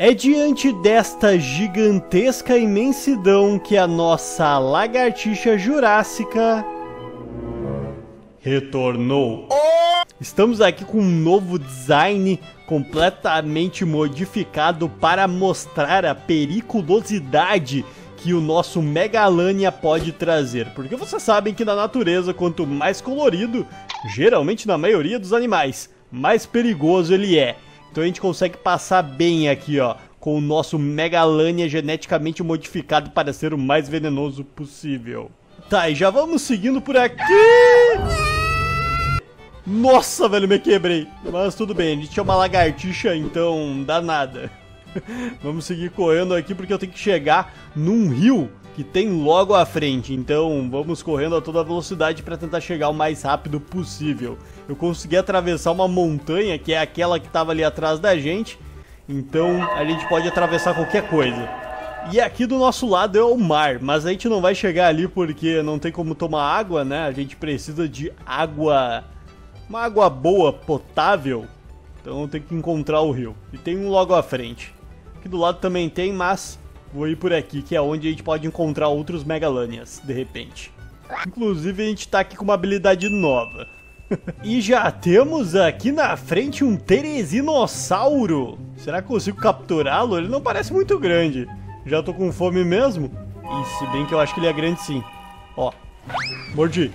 É diante desta gigantesca imensidão que a nossa lagartixa jurássica retornou. Estamos aqui com um novo design completamente modificado para mostrar a periculosidade que o nosso Megalania pode trazer. Porque vocês sabem que na natureza, quanto mais colorido, geralmente na maioria dos animais, mais perigoso ele é. Então a gente consegue passar bem aqui, ó, com o nosso Megalania geneticamente modificado para ser o mais venenoso possível. Tá, e já vamos seguindo por aqui. Nossa, velho, me quebrei. Mas tudo bem, a gente é uma lagartixa, então dá nada. Vamos seguir correndo aqui porque eu tenho que chegar num rio que tem logo à frente. Então vamos correndo a toda velocidade para tentar chegar o mais rápido possível. Eu consegui atravessar uma montanha que é aquela que estava ali atrás da gente. Então a gente pode atravessar qualquer coisa. E aqui do nosso lado é o mar, mas a gente não vai chegar ali porque não tem como tomar água, né? A gente precisa de água, uma água boa, potável. Então tem que encontrar o rio. E tem um logo à frente. Aqui do lado também tem, mas vou ir por aqui, que é onde a gente pode encontrar outros Megalanias, de repente. Inclusive, a gente tá aqui com uma habilidade nova. e já temos aqui na frente um Teresinossauro. Será que consigo capturá-lo? Ele não parece muito grande. Já tô com fome mesmo. E se bem que eu acho que ele é grande sim. Ó, mordi.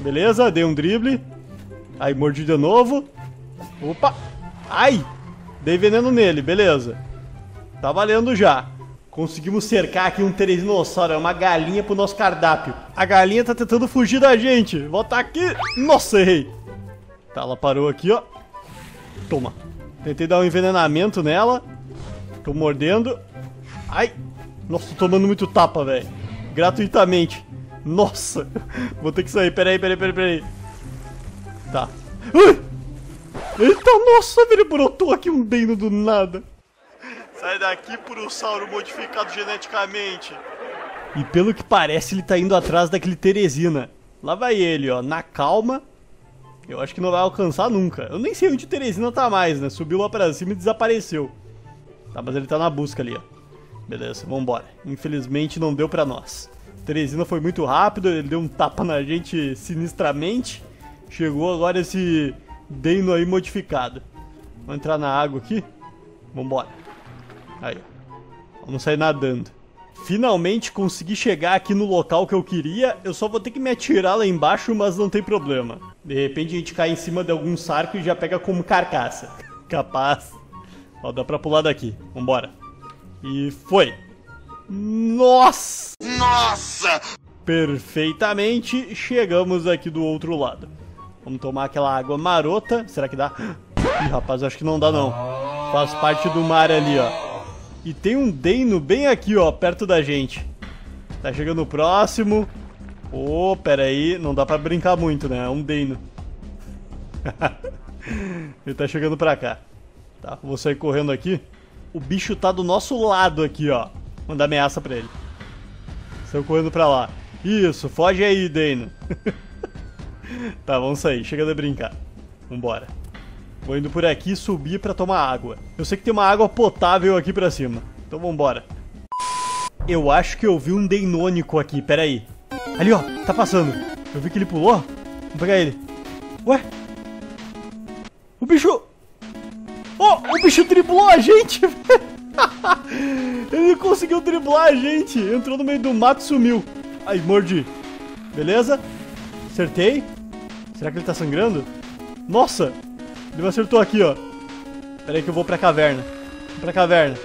Beleza, dei um drible. Aí, mordi de novo. Opa! Ai! Dei veneno nele, beleza. Tá valendo já. Conseguimos cercar aqui um teresinossauro, é uma galinha pro nosso cardápio. A galinha tá tentando fugir da gente. Volta aqui. Nossa, errei. Tá, ela parou aqui, ó. Toma. Tentei dar um envenenamento nela. Tô mordendo. Ai. Nossa, tô tomando muito tapa, velho. Gratuitamente. Nossa. Vou ter que sair. Peraí, peraí, peraí, peraí. Tá. Ai. Eita, nossa, velho. Brotou aqui um deno do nada. Sai daqui, Purossauro modificado geneticamente. E pelo que parece, ele tá indo atrás daquele Teresina. Lá vai ele, ó, na calma. Eu acho que não vai alcançar nunca. Eu nem sei onde o Teresina tá mais, né? Subiu lá pra cima e desapareceu. Tá, mas ele tá na busca ali, ó. Beleza, vambora. Infelizmente não deu pra nós. Teresina foi muito rápido, ele deu um tapa na gente sinistramente. Chegou agora esse Deino aí modificado. Vamos entrar na água aqui? Vambora. Aí, Vamos sair nadando. Finalmente consegui chegar aqui no local que eu queria. Eu só vou ter que me atirar lá embaixo, mas não tem problema. De repente a gente cai em cima de algum sarco e já pega como carcaça. Capaz. Ó, dá pra pular daqui. Vambora. E foi. Nossa! Nossa! Perfeitamente, chegamos aqui do outro lado. Vamos tomar aquela água marota. Será que dá? Ih, rapaz, acho que não dá não. Faz parte do mar ali, ó. E tem um Deino bem aqui, ó, perto da gente. Tá chegando o próximo. Ô, oh, pera aí, não dá pra brincar muito, né? É um Deino. Ele tá chegando pra cá. Tá, vou sair correndo aqui. O bicho tá do nosso lado aqui, ó. Manda ameaça pra ele. Saiu correndo pra lá. Isso, foge aí, Deino. tá, vamos sair. Chega de brincar. Vambora. Vou indo por aqui subir pra tomar água. Eu sei que tem uma água potável aqui pra cima. Então vambora. Eu acho que eu vi um Deinônico aqui, pera aí. Ali, ó, tá passando. Eu vi que ele pulou. Vamos pegar ele. Ué? O bicho... Oh, o bicho driblou a gente, Ele conseguiu driblar a gente. Entrou no meio do mato e sumiu. Aí, mordi. Beleza? Acertei. Será que ele tá sangrando? Nossa, ele me acertou aqui, ó. Pera aí que eu vou pra caverna. Vou pra caverna.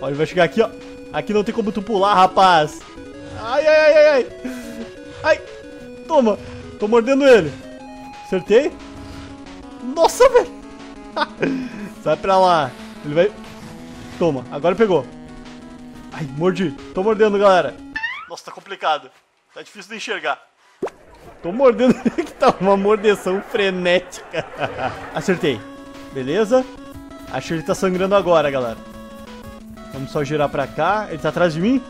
Ó, ele vai chegar aqui, ó. Aqui não tem como tu pular, rapaz. Ai, ai, ai, ai, ai. Toma. Tô mordendo ele. Acertei. Nossa, velho. Sai pra lá. Ele vai... Toma, agora pegou. Ai, mordi. Tô mordendo, galera. Nossa, tá complicado. Tá difícil de enxergar. Tô mordendo que tá uma mordeção frenética. Acertei. Beleza? Acho que ele tá sangrando agora, galera. Vamos só girar pra cá. Ele tá atrás de mim?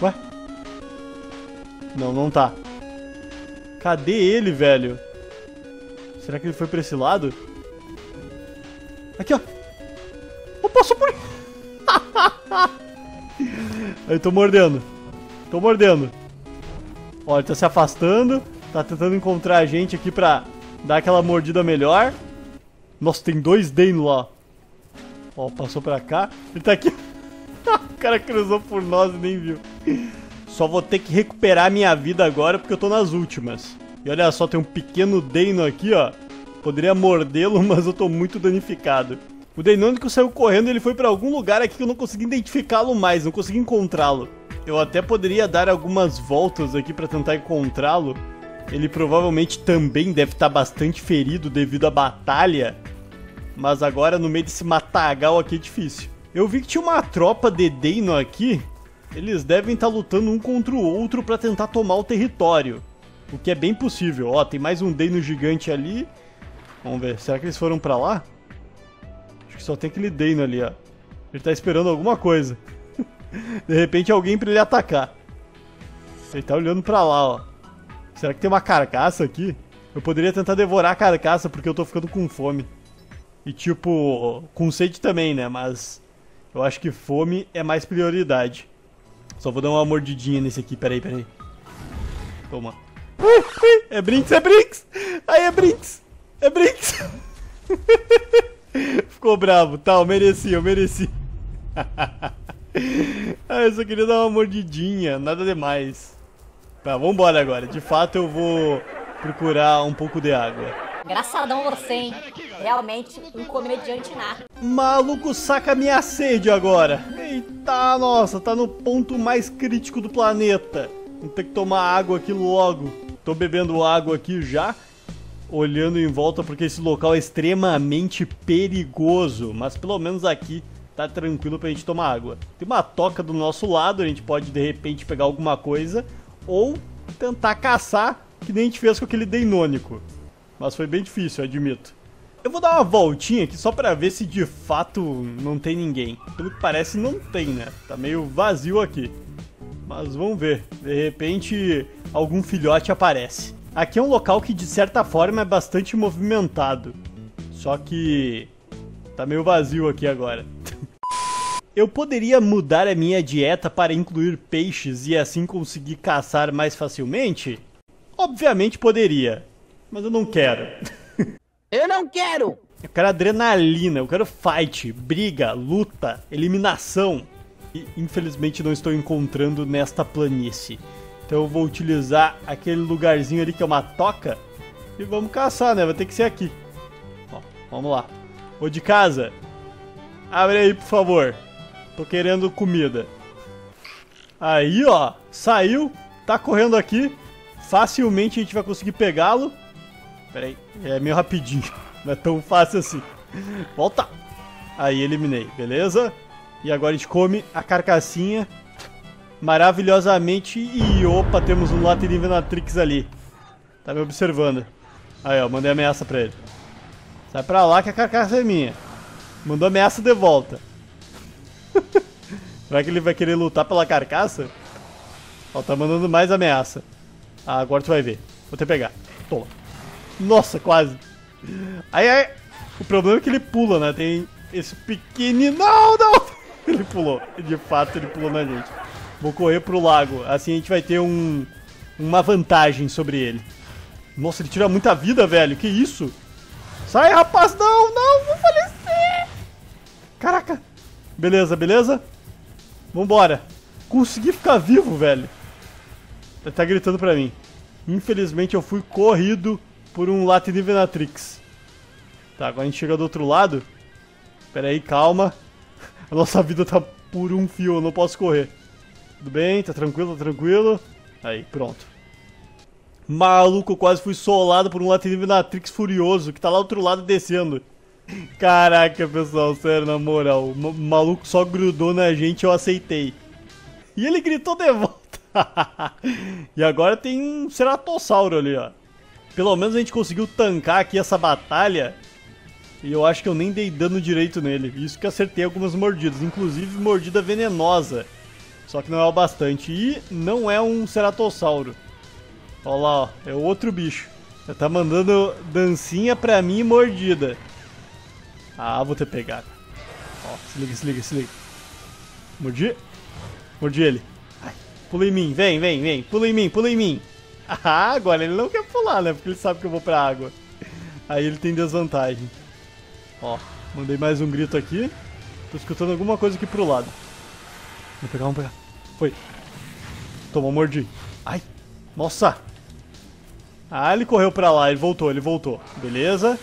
Ué? Não, não tá. Cadê ele, velho? Será que ele foi pra esse lado? Aqui, ó. Opa! passou por... Aí, tô mordendo. Tô mordendo. Ó, ele tá se afastando. Tá tentando encontrar a gente aqui pra dar aquela mordida melhor. Nossa, tem dois Dano lá. Ó, passou pra cá. Ele tá aqui. o cara cruzou por nós e nem viu. Só vou ter que recuperar minha vida agora porque eu tô nas últimas. E olha só, tem um pequeno Dano aqui, ó. Poderia mordê-lo, mas eu tô muito danificado. O Deinônico saiu correndo e ele foi pra algum lugar aqui que eu não consegui identificá-lo mais, não consegui encontrá-lo. Eu até poderia dar algumas voltas aqui pra tentar encontrá-lo. Ele provavelmente também deve estar bastante ferido devido à batalha. Mas agora no meio desse matagal aqui é difícil. Eu vi que tinha uma tropa de Deino aqui. Eles devem estar lutando um contra o outro para tentar tomar o território. O que é bem possível. Ó, tem mais um Deino gigante ali. Vamos ver, será que eles foram para lá? Acho que só tem aquele Deino ali, ó. Ele tá esperando alguma coisa. De repente alguém pra ele atacar. Ele tá olhando pra lá, ó. Será que tem uma carcaça aqui? Eu poderia tentar devorar a carcaça porque eu tô ficando com fome. E tipo, com sede também, né? Mas eu acho que fome é mais prioridade. Só vou dar uma mordidinha nesse aqui, peraí, peraí. Toma. É Brinks, é Brinks! Aí é Brinks! É Brinks! Ficou bravo, tá, eu mereci, eu mereci. ah, eu só queria dar uma mordidinha, nada demais. Tá, vambora agora. De fato eu vou procurar um pouco de água. Engraçadão você, hein? Realmente um comediante nato. Maluco, saca minha sede agora. Eita, nossa, tá no ponto mais crítico do planeta. Vou ter que tomar água aqui logo. Tô bebendo água aqui já olhando em volta porque esse local é extremamente perigoso, mas pelo menos aqui tá tranquilo pra gente tomar água. Tem uma toca do nosso lado, a gente pode de repente pegar alguma coisa ou tentar caçar, que nem a gente fez com aquele Deinônico. Mas foi bem difícil, eu admito. Eu vou dar uma voltinha aqui só pra ver se de fato não tem ninguém. Pelo que parece não tem, né? Tá meio vazio aqui. Mas vamos ver. De repente algum filhote aparece. Aqui é um local que de certa forma é bastante movimentado. Só que tá meio vazio aqui agora. Eu poderia mudar a minha dieta para incluir peixes e assim conseguir caçar mais facilmente? Obviamente poderia, mas eu não quero. Eu não quero! Eu quero adrenalina, eu quero fight, briga, luta, eliminação. E infelizmente não estou encontrando nesta planície. Então eu vou utilizar aquele lugarzinho ali que é uma toca. E vamos caçar, né? Vai ter que ser aqui. Ó, vamos lá. Ô de casa, abre aí, por favor. Tô querendo comida. Aí, ó. Saiu. Tá correndo aqui. Facilmente a gente vai conseguir pegá-lo. Pera aí. É meio rapidinho. Não é tão fácil assim. Volta. Aí, eliminei. Beleza? E agora a gente come a carcassinha maravilhosamente. E opa, temos um Latin Venatrix ali. Tá me observando. Aí, ó, mandei ameaça pra ele. Sai pra lá que a carcaça é minha. Mandou ameaça de volta. Será que ele vai querer lutar pela carcaça? Ó, tá mandando mais ameaça. Ah, agora tu vai ver. Vou te pegar. Toma. Nossa, quase. Aí, aí. O problema é que ele pula, né? Tem esse pequenino... Não, não! Ele pulou. De fato, ele pulou na gente. Vou correr pro lago. Assim a gente vai ter um, uma vantagem sobre ele. Nossa, ele tira muita vida, velho. Que isso? Sai, rapaz. Não, não. Vou falecer. Caraca. Beleza, beleza? Vambora. Consegui ficar vivo, velho. Ele tá gritando pra mim. Infelizmente eu fui corrido por um Latin Venatrix. Tá, agora a gente chega do outro lado. Pera aí, calma. A nossa vida tá por um fio, eu não posso correr. Tudo bem, tá tranquilo, tá tranquilo. Aí, pronto. Maluco, quase fui solado por um Latin Venatrix furioso que tá lá do outro lado descendo. Caraca, pessoal, sério, na moral. O maluco só grudou na gente eu aceitei. E ele gritou de volta. e agora tem um Ceratossauro ali, ó. Pelo menos a gente conseguiu tancar aqui essa batalha. E eu acho que eu nem dei dano direito nele. Isso que acertei algumas mordidas, inclusive mordida venenosa. Só que não é o bastante. E não é um Ceratossauro. Olha lá, ó. É outro bicho. Já tá mandando dancinha pra mim e mordida. Ah, vou ter pegado. Ó, se liga, se liga, se liga. Mordi. Mordi ele. Ai, pula em mim, vem, vem, vem. Pula em mim, pula em mim. Ah, agora ele não quer pular, né? Porque ele sabe que eu vou pra água. Aí ele tem desvantagem. Ó, mandei mais um grito aqui. Tô escutando alguma coisa aqui pro lado. Vamos pegar, vamos pegar. Foi. Toma, mordi. Ai, nossa. Ah, ele correu pra lá, ele voltou, ele voltou. Beleza.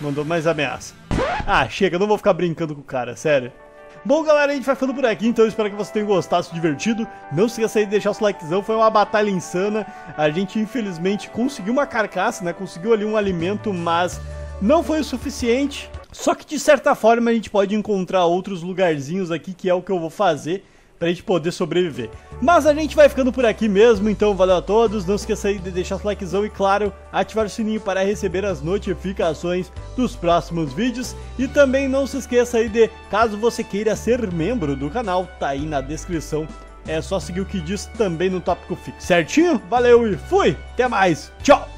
Mandou mais ameaça. Ah, chega, não vou ficar brincando com o cara, sério. Bom, galera, a gente vai ficando por aqui, então espero que você tenha gostado, se divertido. Não se esqueça de deixar o seu likezão, foi uma batalha insana. A gente, infelizmente, conseguiu uma carcaça, né? Conseguiu ali um alimento, mas não foi o suficiente. Só que, de certa forma, a gente pode encontrar outros lugarzinhos aqui, que é o que eu vou fazer pra gente poder sobreviver. Mas a gente vai ficando por aqui mesmo, então valeu a todos, não esqueça de deixar seu likezão e claro, ativar o sininho para receber as notificações dos próximos vídeos e também não se esqueça aí de, caso você queira ser membro do canal, tá aí na descrição, é só seguir o que diz também no tópico fixo, certinho? Valeu e fui, até mais, tchau!